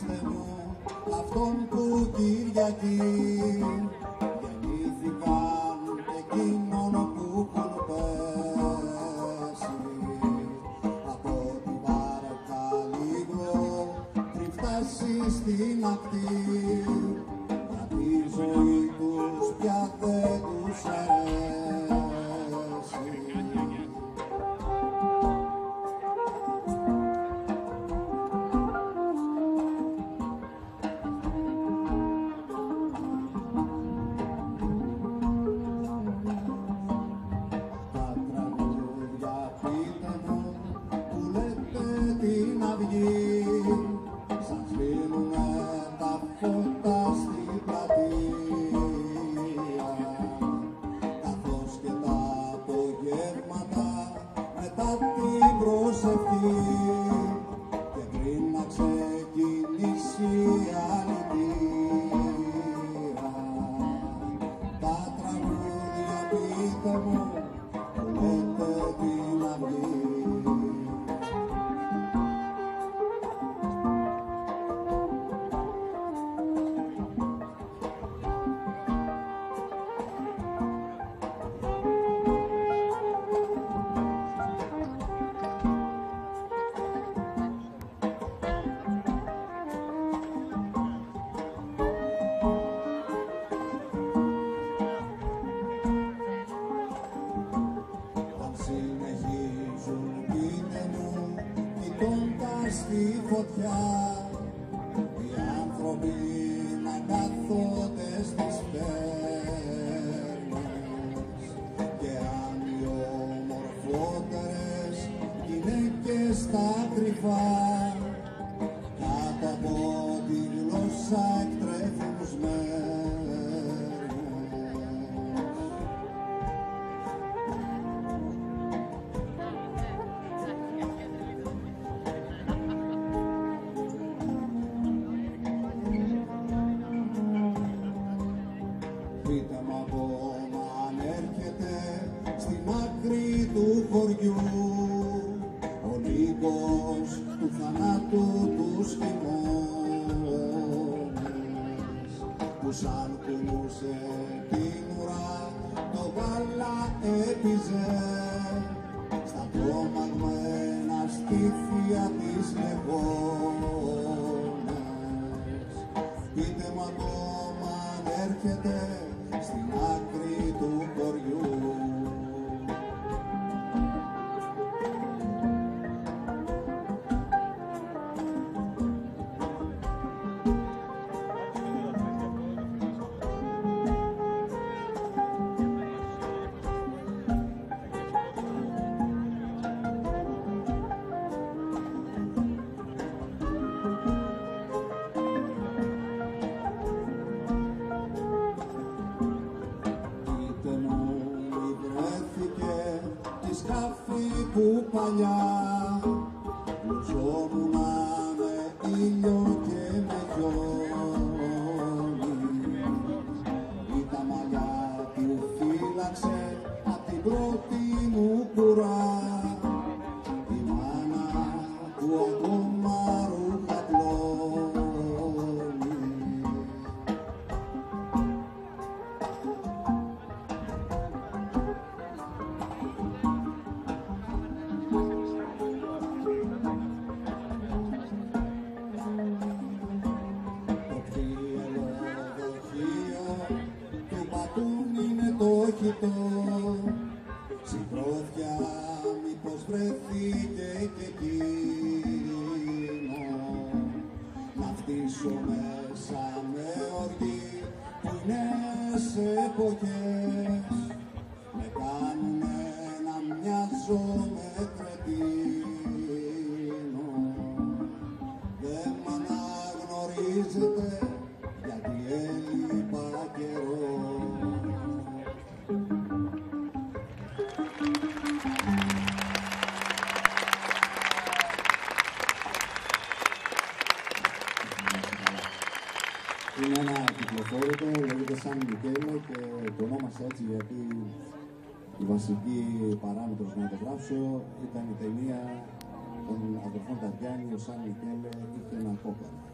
Αφήστε μου αυτόν που Κυριακή. Γεννήθηκαν εκείνον που έχουν πέσει. Από την βάρκα λίγο πριν φτάσει στην ακτή την κοιτώντας τη φωτιά. Οι άνθρωποι να κάθονται στις φέρνες και αν οι ομορφότερες γυναίκες στα κρυφά ακόμα αν έρχεται στην άκρη του χωριού. Ο λύκος του θανάτου τους χειμώνες που σαν κουνούσε την ουρά το γάλα έπιζε. Στα τρόμαγμένα στήθια της λεγόνες Πείτε μου ακόμα αν παλιά. Λουζόμουνα με ήλιο και με χιόνι ή τα μαλλιά που φύλαξε απ' την πρώτη μου κουρά το χιτό Συντρόφια μήπως βρέθηκε και εκείνο Να φτύσω μέσα με οργή που νέες εποχές. Με κάνουνε να μοιάζω με κρετίνο δεν μ' αναγνωρίζετε Είναι ένα κυκλοφόρητο, λέγεται Σαν Μικέλε και το ονόμασα έτσι γιατί η βασική παράμετρος να το γράψω ήταν η ταινία των αδερφών Ταριάννη, ο Σαν Μικέλε είχε ένα κόκκαλο.